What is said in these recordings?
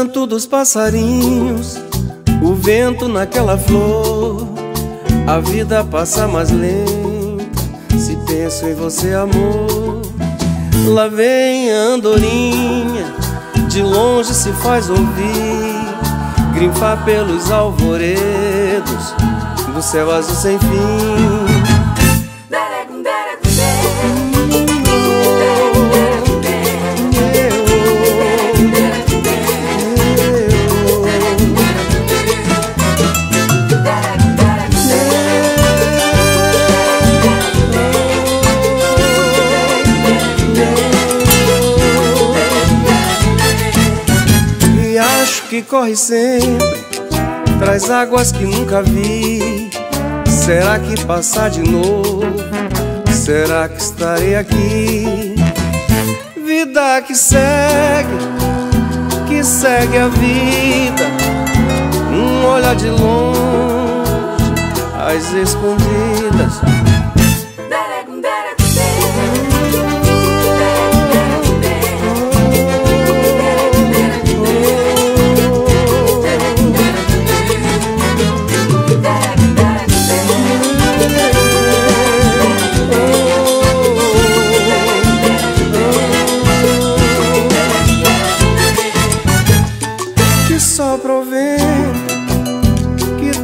canto dos passarinhos, o vento naquela flor, a vida passa mais lenta. Se penso em você, amor, lá vem a andorinha, de longe se faz ouvir, grinfar pelos alvoredos do céu azul sem fim. Que corre sempre, traz águas que nunca vi. Será que passar de novo? Será que estarei aqui? Vida que segue, que segue a vida. Um olhar de longe, as escondidas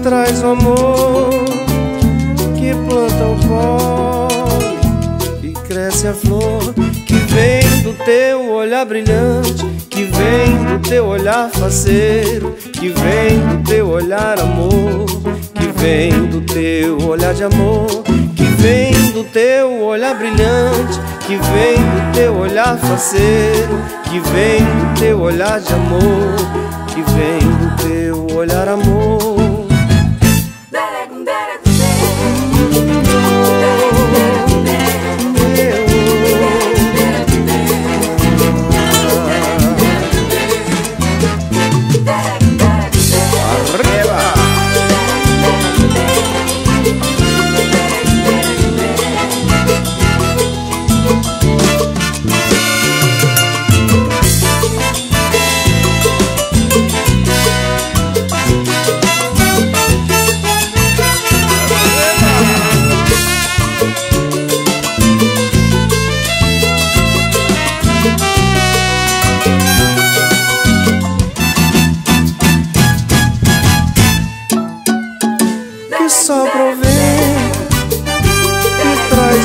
traz o amor que planta o pó e cresce a flor que vem do teu olhar brilhante, que vem do teu olhar faceiro, que vem do teu olhar amor, que vem do teu olhar de amor, que vem do teu olhar brilhante, que vem do teu olhar faceiro, que vem do teu olhar de amor, que vem do teu olhar amor.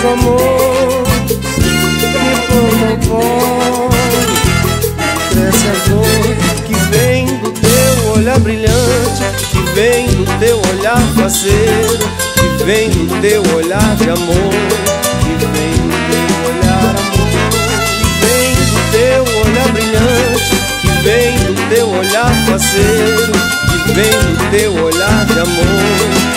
Que traz o amor que planta o pó cresce a flor que vem do teu olhar brilhante que vem do teu olhar faceiro que vem do teu olhar de amor que vem do teu olhar amor que vem do teu olhar brilhante que vem do teu olhar faceiro que vem do teu olhar de amor